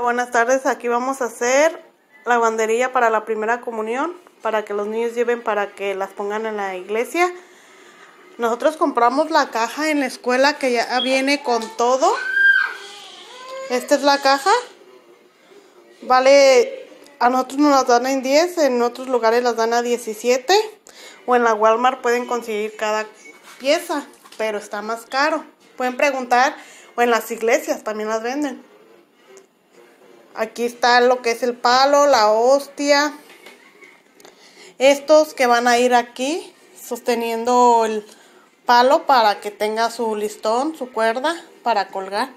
Buenas tardes, aquí vamos a hacer la banderilla para la primera comunión, para que los niños lleven para que las pongan en la iglesia. Nosotros compramos la caja en la escuela que ya viene con todo. Esta es la caja. Vale, a nosotros nos las dan en 10, en otros lugares las dan a 17. O en la Walmart pueden conseguir cada pieza, pero está más caro. Pueden preguntar, o en las iglesias también las venden. Aquí está lo que es el palo, la hostia. Estos que van a ir aquí sosteniendo el palo para que tenga su listón, su cuerda para colgar.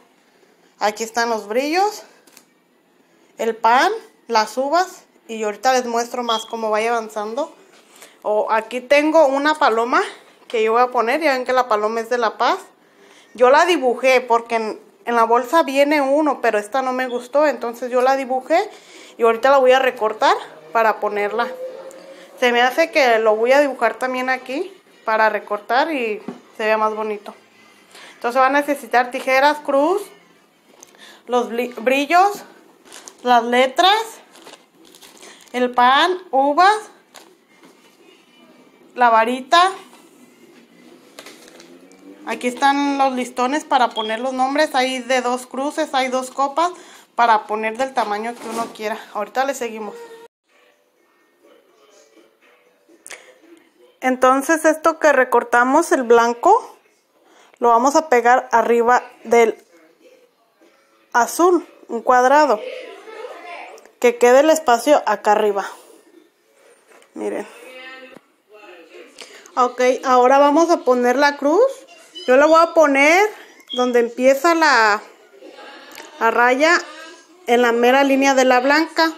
Aquí están los brillos, el pan, las uvas y ahorita les muestro más cómo vaya avanzando. O aquí tengo una paloma que yo voy a poner, ya ven que la paloma es de la paz. Yo la dibujé porque en, la bolsa viene uno, pero esta no me gustó, entonces yo la dibujé y ahorita la voy a recortar para ponerla. Se me hace que lo voy a dibujar también aquí para recortar y se vea más bonito. Entonces va a necesitar tijeras, cruz, los brillos, las letras, el pan, uvas, la varita, Aquí están los listones para poner los nombres. Hay de dos cruces, hay dos copas para poner del tamaño que uno quiera. Ahorita le seguimos. Entonces esto que recortamos, el blanco, lo vamos a pegar arriba del azul, un cuadrado. Que quede el espacio acá arriba. Miren. Ok, ahora vamos a poner la cruz yo le voy a poner donde empieza la, la raya en la mera línea de la blanca.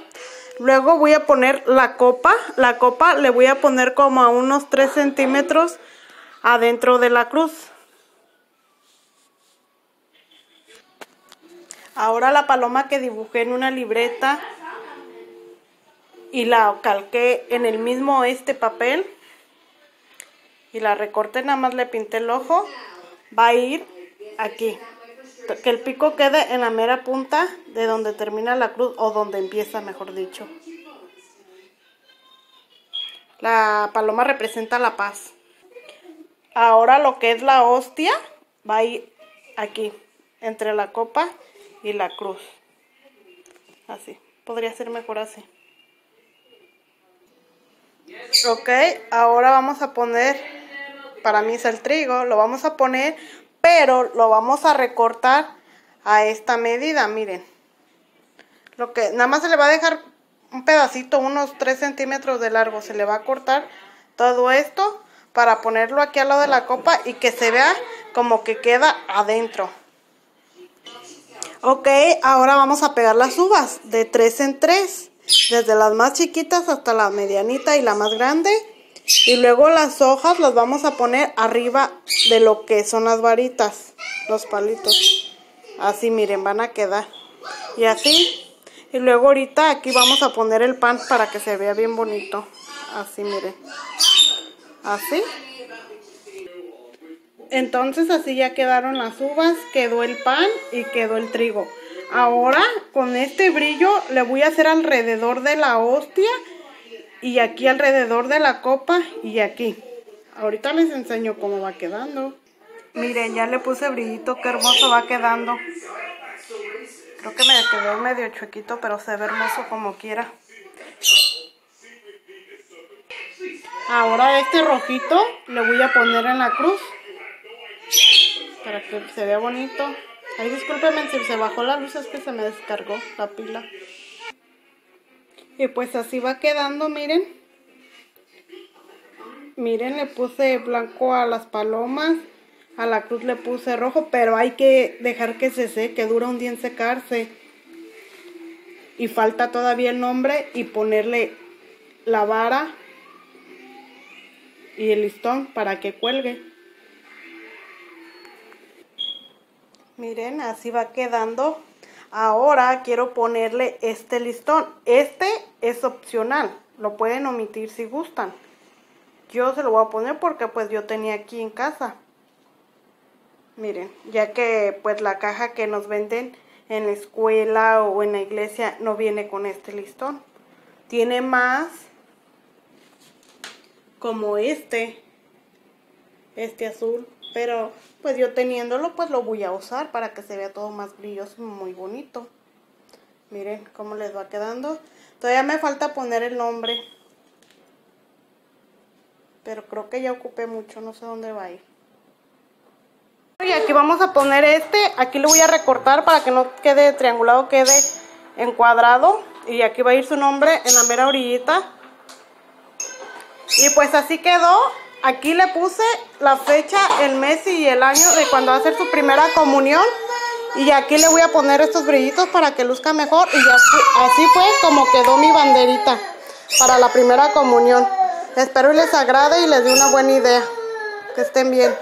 Luego voy a poner la copa. La copa le voy a poner como a unos 3 centímetros adentro de la cruz. Ahora la paloma que dibujé en una libreta y la calqué en el mismo este papel y la recorté, nada más le pinté el ojo va a ir aquí. Que el pico quede en la mera punta de donde termina la cruz o donde empieza, mejor dicho. La paloma representa la paz. Ahora lo que es la hostia va a ir aquí, entre la copa y la cruz. Así, podría ser mejor así. Ok, ahora vamos a poner para mí es el trigo, lo vamos a poner, pero lo vamos a recortar a esta medida, miren. Lo que nada más se le va a dejar un pedacito, unos 3 centímetros de largo, se le va a cortar todo esto para ponerlo aquí al lado de la copa y que se vea como que queda adentro. Ok, ahora vamos a pegar las uvas de 3 en 3, desde las más chiquitas hasta la medianita y la más grande. Y luego las hojas las vamos a poner arriba de lo que son las varitas, los palitos. Así, miren, van a quedar. Y así. Y luego ahorita aquí vamos a poner el pan para que se vea bien bonito. Así, miren. Así. Entonces así ya quedaron las uvas, quedó el pan y quedó el trigo. Ahora con este brillo le voy a hacer alrededor de la hostia y aquí alrededor de la copa y aquí. Ahorita les enseño cómo va quedando. Miren, ya le puse brillito, qué hermoso va quedando. Creo que me quedó medio chuequito, pero se ve hermoso como quiera. Ahora este rojito le voy a poner en la cruz. Para que se vea bonito. Ay, discúlpenme si se bajó la luz, es que se me descargó la pila. Y pues así va quedando, miren. Miren, le puse blanco a las palomas. A la cruz le puse rojo, pero hay que dejar que se seque, dura un día en secarse. Y falta todavía el nombre y ponerle la vara y el listón para que cuelgue. Miren, así va quedando Ahora quiero ponerle este listón. Este es opcional. Lo pueden omitir si gustan. Yo se lo voy a poner porque pues yo tenía aquí en casa. Miren, ya que pues la caja que nos venden en la escuela o en la iglesia no viene con este listón. Tiene más como este, este azul, pero pues yo teniéndolo pues lo voy a usar para que se vea todo más brilloso, muy bonito. Miren cómo les va quedando. Todavía me falta poner el nombre. Pero creo que ya ocupé mucho, no sé dónde va a ir. Y aquí vamos a poner este, aquí lo voy a recortar para que no quede triangulado, quede encuadrado. Y aquí va a ir su nombre en la mera orillita. Y pues así quedó. Aquí le puse la fecha, el mes y el año de cuando va a ser su primera comunión. Y aquí le voy a poner estos brillitos para que luzca mejor. Y así fue como quedó mi banderita para la primera comunión. Espero les agrade y les dé una buena idea. Que estén bien.